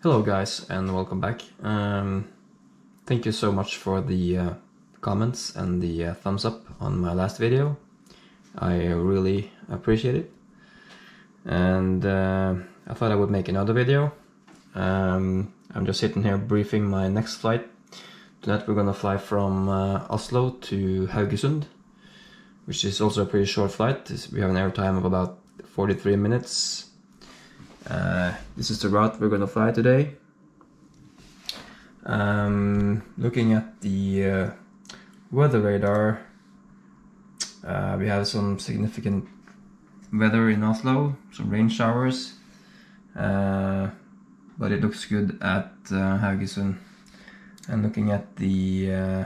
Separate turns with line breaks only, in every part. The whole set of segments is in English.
Hello guys and welcome back. Um, thank you so much for the uh, comments and the uh, thumbs up on my last video. I really appreciate it. And uh, I thought I would make another video. Um, I'm just sitting here briefing my next flight. Tonight we're gonna fly from uh, Oslo to Haugesund, which is also a pretty short flight. We have an airtime of about 43 minutes uh, this is the route we're going to fly today. Um, looking at the uh, weather radar, uh, we have some significant weather in Oslo, some rain showers, uh, but it looks good at uh, Haugesund. And looking at the uh,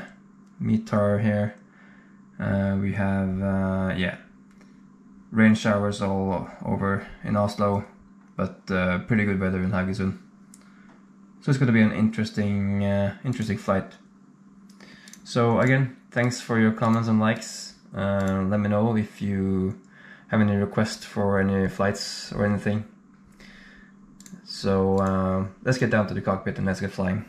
METAR here, uh, we have, yeah, rain showers all over in Oslo but uh, pretty good weather in Haugesund. So it's going to be an interesting, uh, interesting flight. So again, thanks for your comments and likes. Uh, let me know if you have any requests for any flights or anything. So uh, let's get down to the cockpit and let's get flying.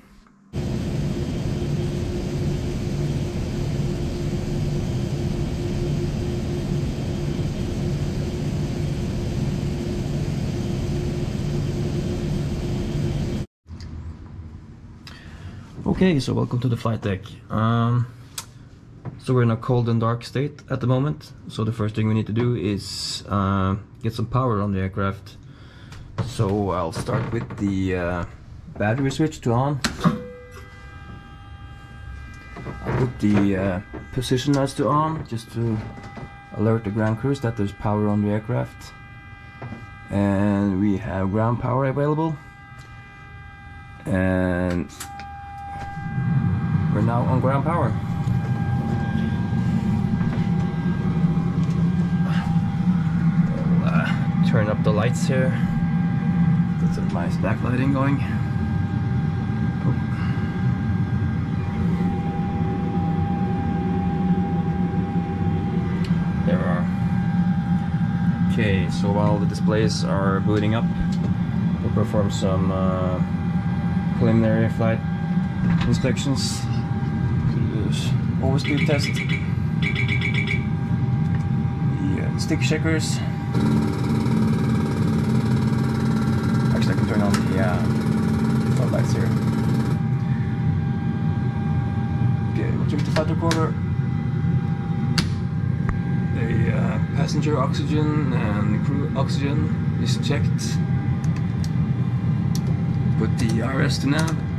Okay, so welcome to the flight deck. Um, so we're in a cold and dark state at the moment. So the first thing we need to do is uh, get some power on the aircraft. So I'll start with the uh, battery switch to on. I'll put the uh, position lights to on just to alert the ground crews that there's power on the aircraft. And we have ground power available. And we're now on ground power. We'll uh, turn up the lights here. Get some nice backlighting going. There are. Okay, so while the displays are booting up, we'll perform some uh, preliminary flight inspections always do test the uh, stick shakers. Actually, I can turn on the uh, floodlights here. Okay, we'll check the flight recorder. The uh, passenger oxygen and crew oxygen is checked. Put the RS to nav.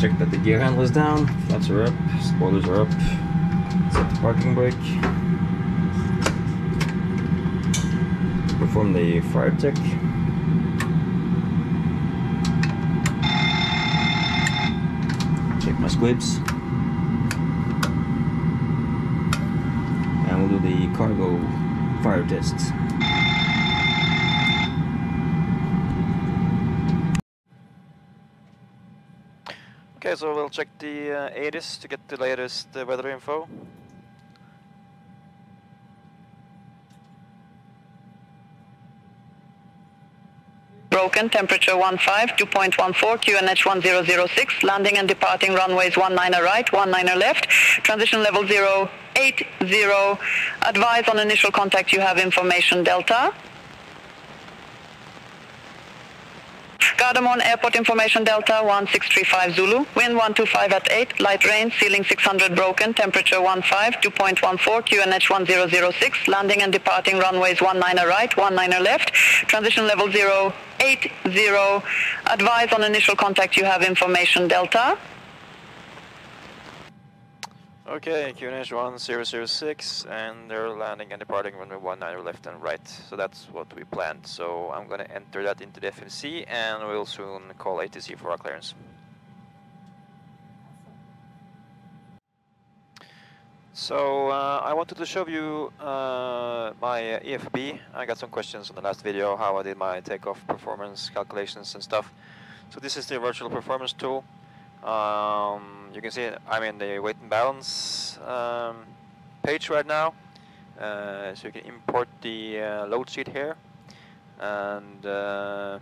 Check that the gear handle is down, flaps are up, spoilers are up. Set the parking brake. Perform the fire check. Check my squibs. And we'll do the cargo fire tests. Okay, so we'll check the uh, ATIS to get the latest uh, weather info.
Broken, temperature 15, 2.14, QNH 1006, landing and departing runways 19 right, 19 left, transition level 080, advise on initial contact you have information Delta. Gardermoen Airport Information Delta 1635 Zulu, wind 125 at 8, light rain, ceiling 600 broken, temperature 15, 2.14, QNH 1006, landing and departing runways 19 right, 19 left, transition level 080, advise on initial contact you have information Delta.
Okay, QNH 1006 and they're landing and departing runway 19 left and right. So that's what we planned. So I'm gonna enter that into the FMC and we'll soon call ATC for our clearance. So uh, I wanted to show you uh, my EFB. I got some questions on the last video, how I did my takeoff performance calculations and stuff. So this is the virtual performance tool. Um, you can see I'm in the weight and balance um, page right now.
Uh, so you can import the uh, load sheet here and uh,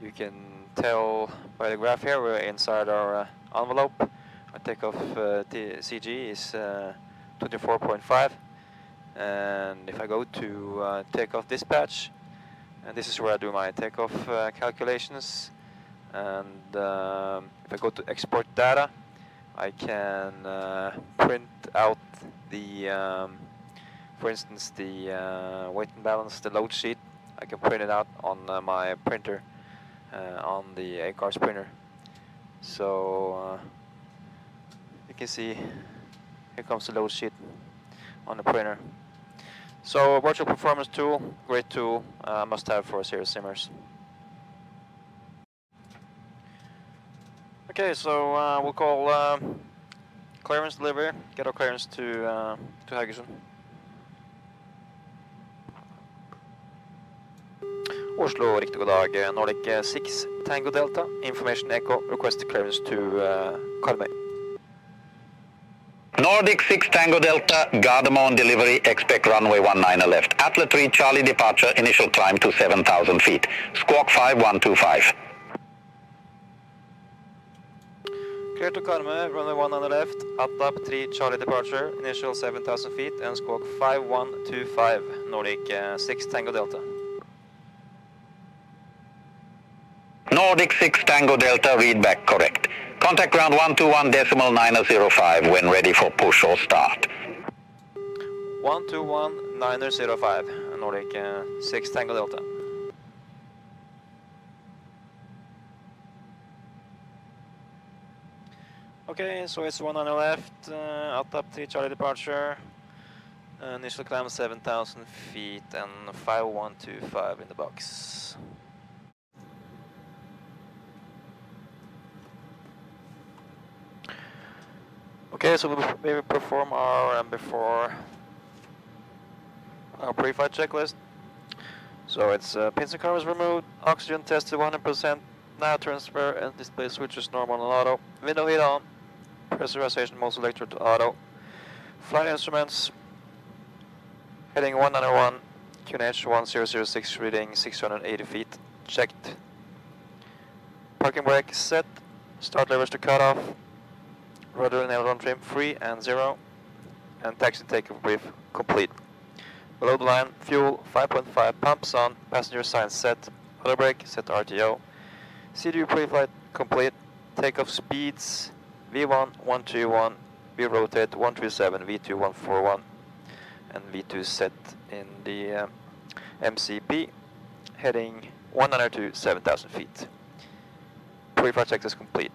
you can tell by the graph here we're inside our uh, envelope. Our takeoff uh, CG is uh, 24.5 and if I go to uh, takeoff dispatch and this is where I do my takeoff calculations and um, if I go to export data. I can uh, print out the um, for instance the uh, weight and balance the load sheet. I can print it out on uh, my printer uh, on the ACARS printer. So uh, you can see here comes the load sheet on the printer. So virtual performance tool great tool uh, must have for serious simmers Okay, so uh, we'll call uh, clearance delivery, get our clearance to uh, to Haugesund. Oslo, riktig god dag. Nordic 6, Tango Delta, Information Echo, request clearance to uh, Karmøy.
Nordic 6 Tango Delta, Gardermoen delivery, expect runway 19 left. Atlas 3 Charlie departure, initial climb to 7,000 feet. Squawk 5125.
Clear to Karmøy, runway 1 on the left, ATAP 3 Charlie departure, initial 7000 feet and squawk 5125, Nordic uh, 6 Tango Delta.
Nordic 6 Tango Delta, read back correct. Contact ground 121 decimal 905 when ready for push or start.
121-905, Nordic uh, 6 Tango Delta. Okay, so it's one on the left, uh, ATAP 3 Charlie departure, uh, initial climb 7,000 feet and 5125 in the box. Okay, so we'll perform our um, before our pre-flight checklist. So it's uh, pins and covers removed, oxygen tested 100%, now transfer and display switches normal and auto, window heat on, pressurization mode selector to auto, flight instruments, heading 191, QNH 1006 reading 680 feet, checked. Parking brake set, start levers to cutoff, rudder and aileron trim free and zero, and taxi takeoff brief complete. Below the line, fuel 5.5 pumps on, passenger sign set, auto brake set to RTO, CDU pre-flight complete, takeoff speeds V1 131, V rotate 137, V2 141, and V2 set in the uh, MCP, heading 102 7,000 feet. Pre-flight check is complete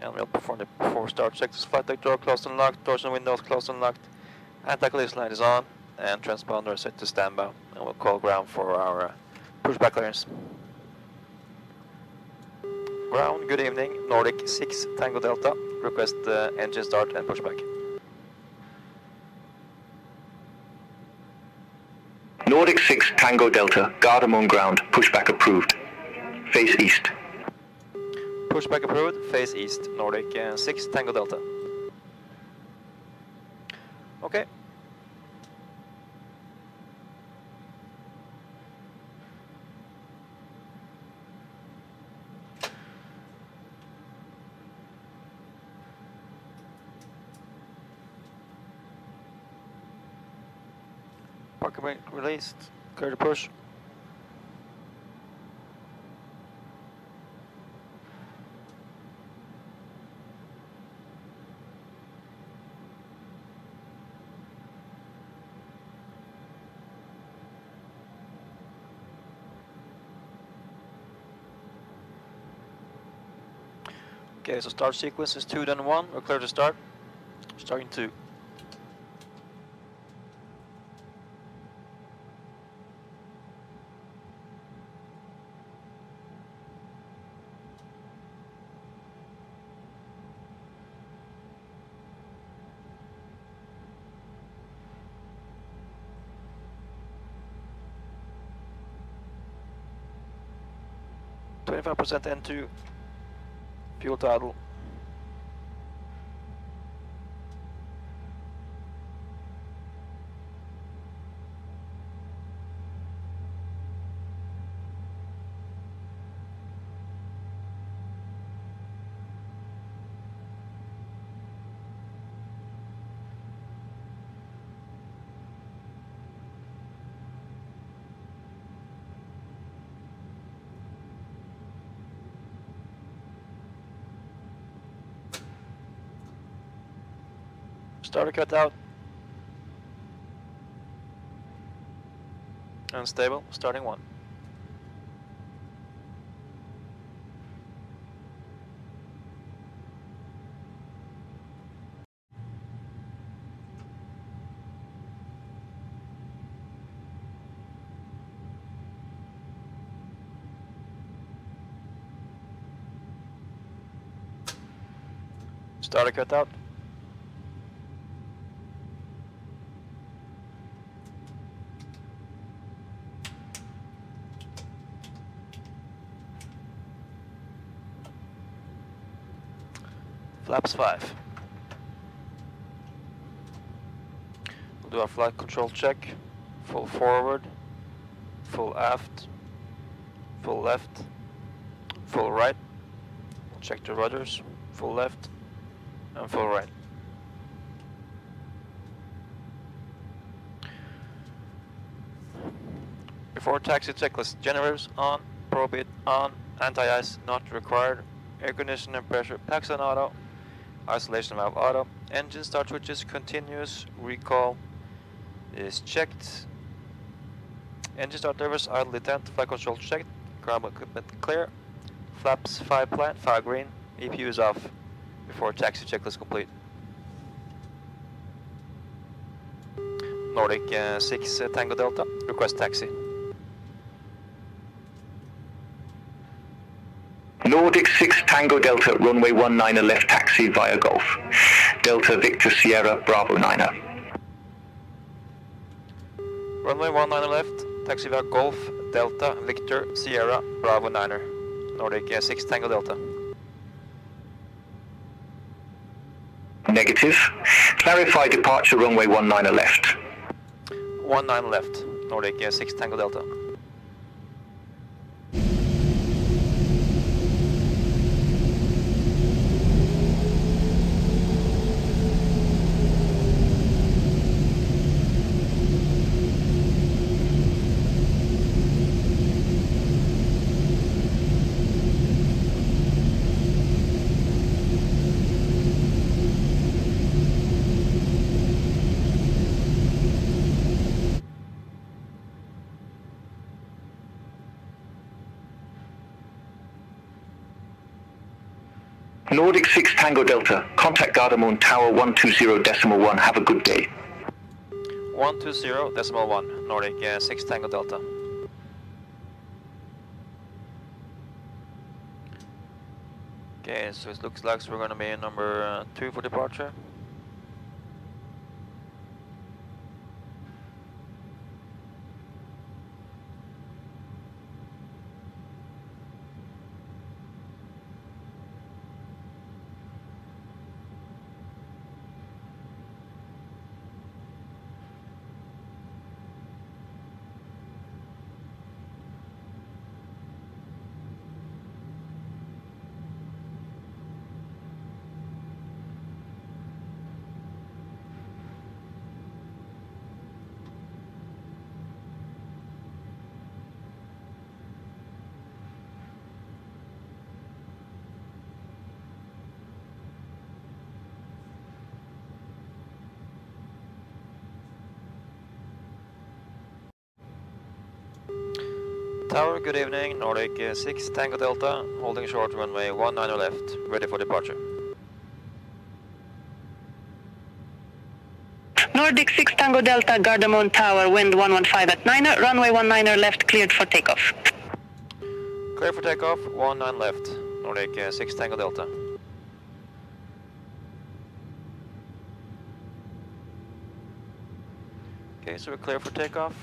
and we'll perform the before start checks. Flight deck door closed and locked, and windows closed and locked, anti-collision light is on, and transponder set to standby. And we'll call ground for our uh, pushback clearance. Ground, good evening. Nordic 6 Tango Delta. Request uh, engine start and pushback.
Nordic 6 Tango Delta, guard Gardermoen ground, pushback approved. Face east.
Pushback approved, face east, Nordic uh, 6 Tango Delta. Okay. Parking brake released, clear to push. Okay, so start sequence is 2 then 1, we're clear to start. Starting 2. Twenty-five percent N two fuel throttle. Starter cut out. Unstable, starting one. Starter cut out. 5. We'll do a flight control check. Full forward, full aft, full left, full right. Check the rudders, full left, and full right. Before taxi checklist, generators on, probe heat on, anti-ice not required, air conditioner pressure packs on auto, isolation valve auto, engine start switches continuous, recall is checked, engine start levers idle detent, flight control checked, ground equipment clear, flaps 5 plant, 5 green, EPU is off before taxi checklist complete. Nordic uh, 6 uh, Tango Delta, request taxi.
Nordic 6 Tango Delta, runway 19 left taxi via Golf. Delta Victor Sierra Bravo 9er.
Runway 19 left, taxi via Golf, Delta, Victor, Sierra, Bravo 9er. Nordic uh, 6 Tango Delta.
Negative. Clarify departure runway 19 left.
19 left, Nordic uh, 6 Tango Delta.
Nordic 6 Tango Delta, contact Gardermoen Tower 120 decimal 1. Have a good day.
120 decimal 1, Nordic uh, 6 Tango Delta. Okay, so it looks like we're gonna be number uh, 2 for departure. Tower, good evening, Nordic uh, 6 Tango Delta, holding short runway 19 left, ready for departure.
Nordic 6 Tango Delta, Gardermoen Tower, wind 115 at 9er, runway 19er left, cleared for takeoff.
Clear for takeoff, 19 left, Nordic uh, 6 Tango Delta. Okay, so we're clear for takeoff.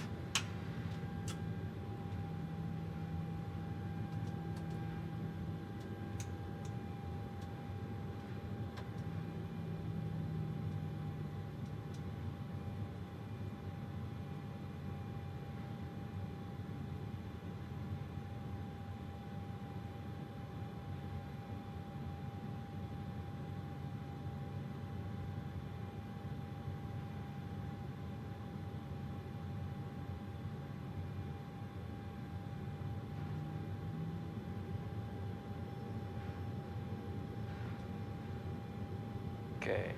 Okay.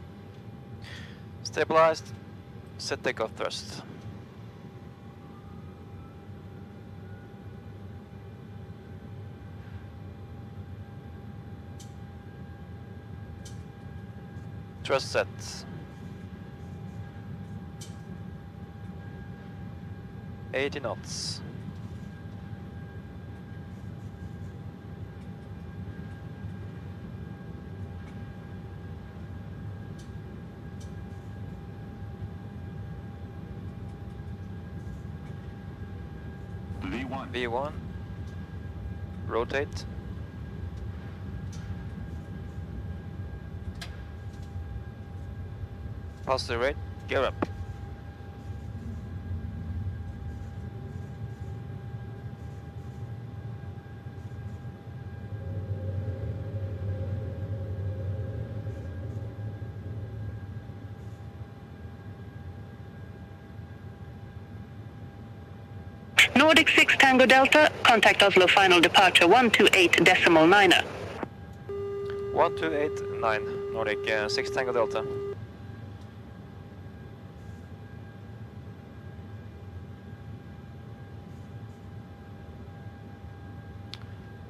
Stabilized. Set takeoff thrust. Thrust set. Eighty knots.
V1.
V1. Rotate. Positive rate. Gear up.
Nordic 6 Tango Delta, contact Oslo final departure 128 decimal niner.
1289 Nordic uh, 6 Tango Delta.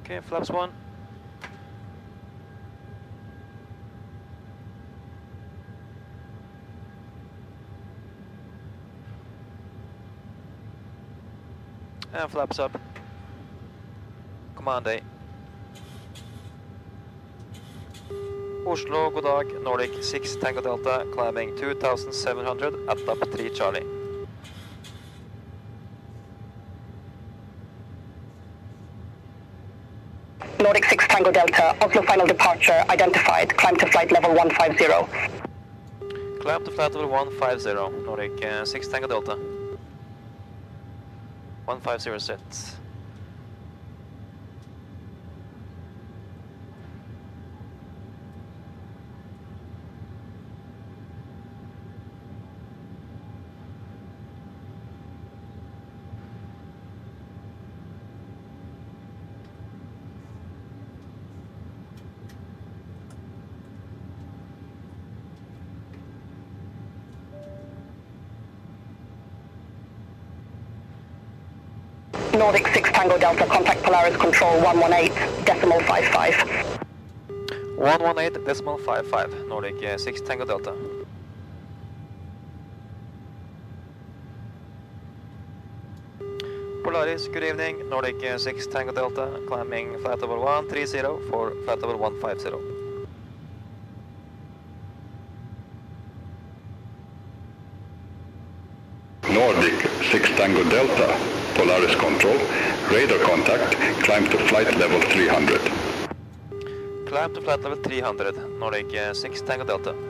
Okay, flaps 1. And flaps up. Command A. Oslo, god dag. Nordic 6 Tango Delta, climbing 2700 at up 3 Charlie.
Nordic 6 Tango Delta, Oslo final departure identified, climb to flight level 150.
Climb to flight level 150, Nordic uh, 6 Tango Delta. 150 set.
Nordic 6 Tango Delta, contact Polaris Control 118 decimal 55.
118 decimal 55, Nordic uh, 6 Tango Delta. Polaris, good evening. Nordic uh, 6 Tango Delta, climbing flight level 130 for flight level 150.
Polaris Control, radar contact, climb to flight level 300.
Climb to flight level 300, Nordic uh, 6 Tango Delta.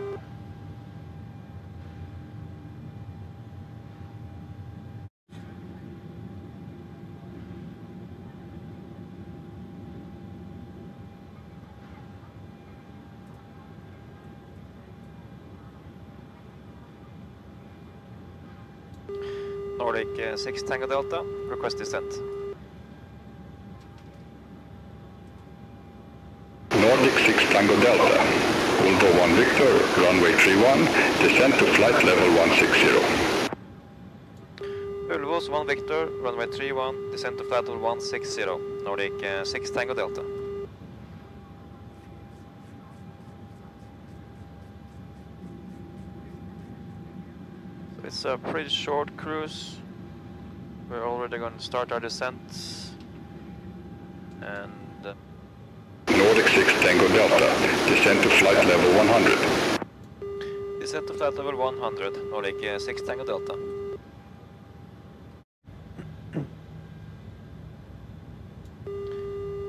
Uh, 6 Tango Delta, request descent.
Nordic 6 Tango Delta, Volvo 1 Victor, runway 31, descent to flight level 160.
Ulvos 1 Victor, runway 31, descent to flight level 160, Nordic uh, 6 Tango Delta. It's a pretty short cruise. We're already going to start our descent. And uh,
Nordic 6 Tango Delta, descend to flight level 100.
descent to flight level 100, Nordic uh, 6 Tango Delta.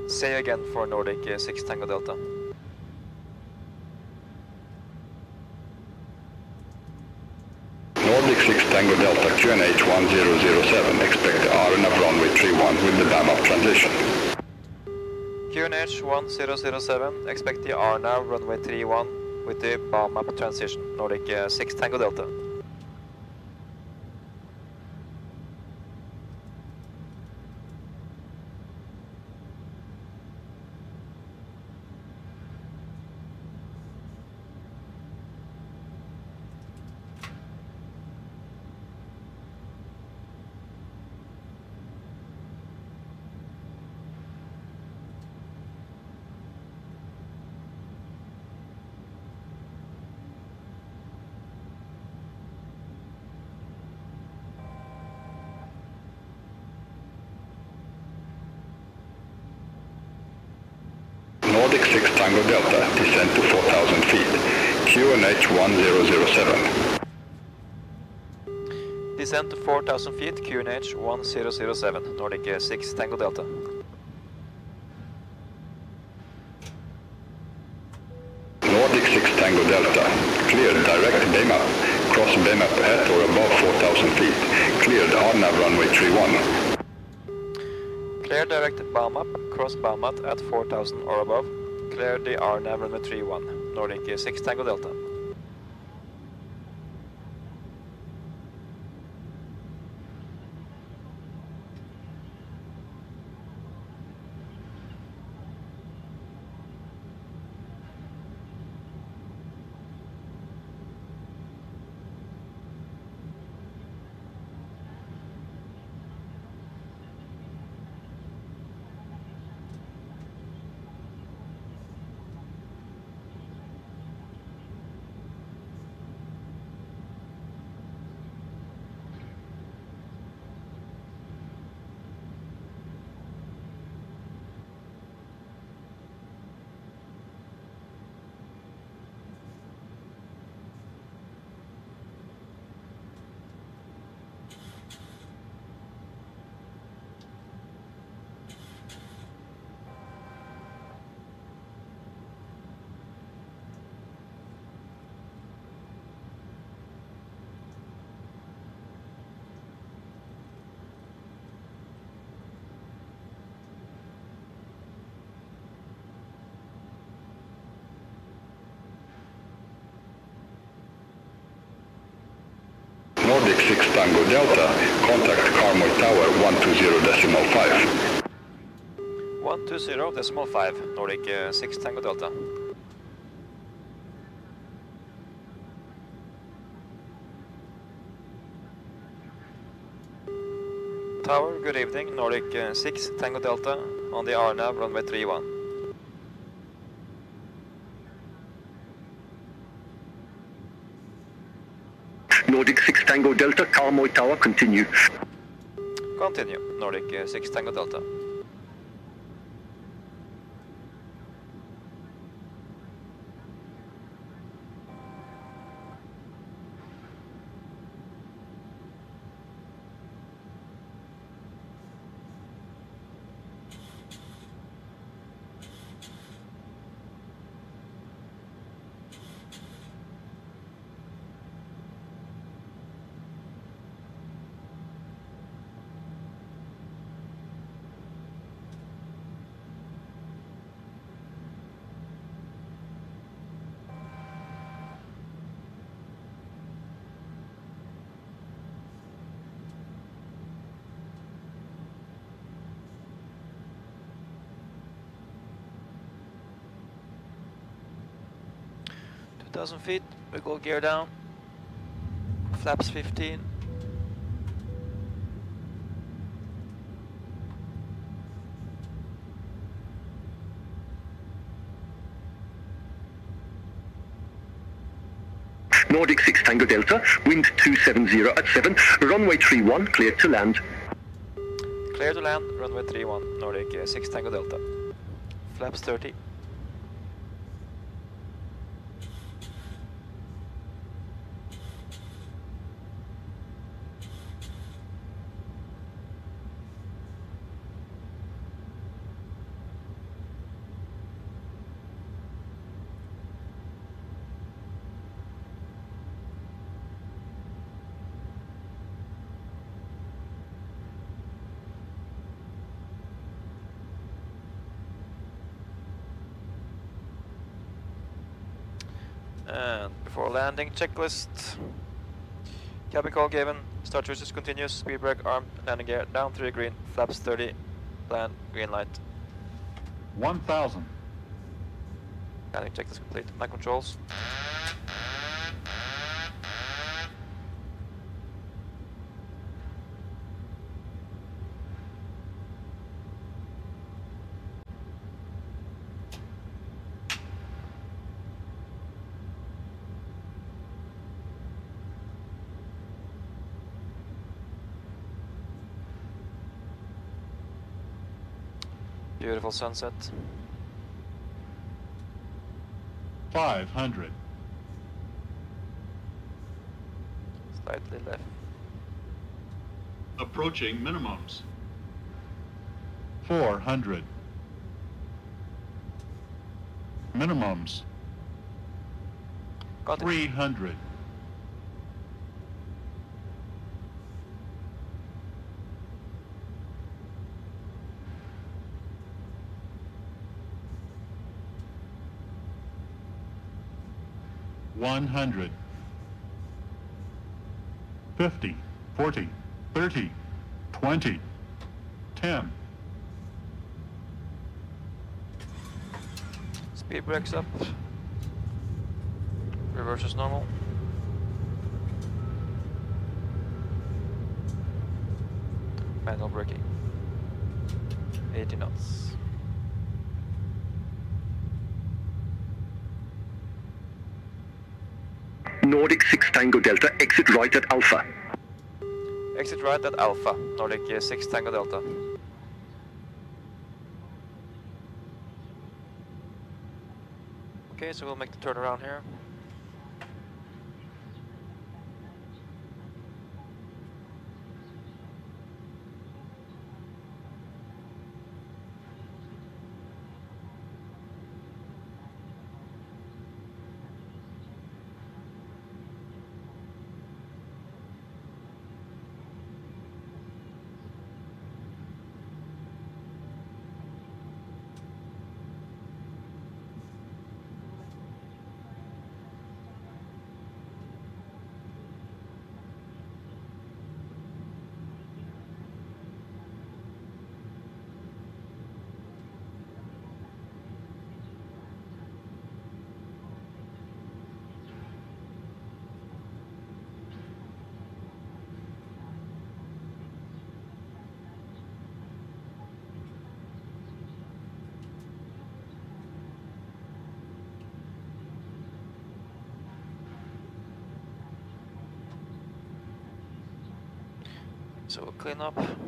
Say again for Nordic uh, 6 Tango Delta.
Nordic 6 Tango Delta, QNH 1007, expect the RNAV runway 31 with the BAM up transition.
QNH 1007, expect the RNAV runway 31 with the bomb up transition, Nordic uh, 6 Tango Delta.
Nordic 6 Tango Delta, descend to 4,000 feet. QNH 1007.
Descend to 4,000 feet, QNH 1007, Nordic uh, 6 Tango Delta.
Nordic 6 Tango Delta. Cleared direct beam up. Cross beam up at or above 4,000 feet. Cleared RNAV runway 31.
Clear direct bomb up, cross bomb up at 4000 or above. Clear the RNAV runway 31, Nordic uh, 6 Tango Delta.
6 Tango Delta. Contact Karmøy Tower 120 decimal 5.
120 decimal 5, Nordic uh, 6 Tango Delta. Tower, good evening, Nordic uh, 6 Tango Delta on the RNAV runway 31.
Tango Delta, Carmoy Tower, continue.
Continue, Nordic uh, 6 Tango Delta. Two thousand feet, we go gear down. Flaps 15.
Nordic 6 Tango Delta, wind 270 at 7, runway 31, clear to land.
Clear to land, runway 31, Nordic uh, 6 Tango Delta. Flaps 30. And before landing, checklist. Cabin call given. Start choices continuous. Speed brake arm. Landing gear down 3 green. Flaps 30. Land green light.
1,000.
Landing checklist complete. My controls. sunset.
500.
Slightly left.
Approaching minimums. 400. Minimums.
Got
300. It. 100, 50, 40, 30, 20, 10.
Speed brakes up. Reverse is normal. Manual braking. 80 knots.
Nordic 6 Tango Delta, exit right at Alpha.
Exit right at Alpha, Nordic uh, 6 Tango Delta. Okay, so we'll make the turn around here. Clean up.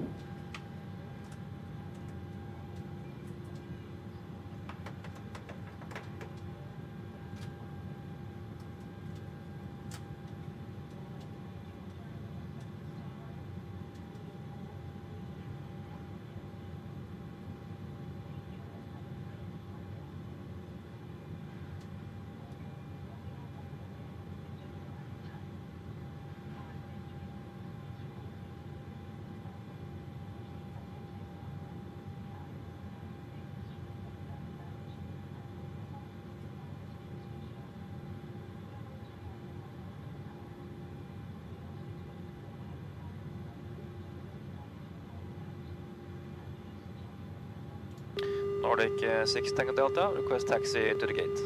Nordic uh, 6 Tango Delta, request taxi to the gate.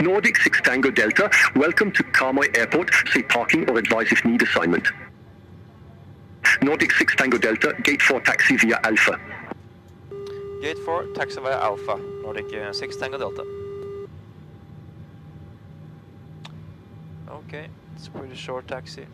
Nordic 6 Tango Delta, welcome to Karmoy Airport. Say parking or advise if need assignment. Nordic 6 Tango Delta, gate 4 taxi via Alpha.
Gate 4, taxi via Alpha, Nordic uh, 6 Tango Delta. Okay, it's a pretty short taxi.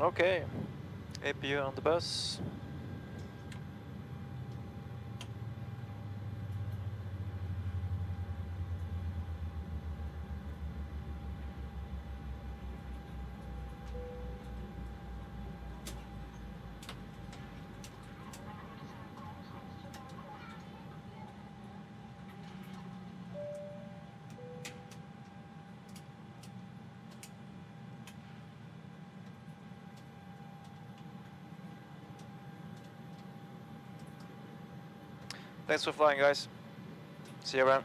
Okay, APU on the bus. Thanks for flying, guys. See you around.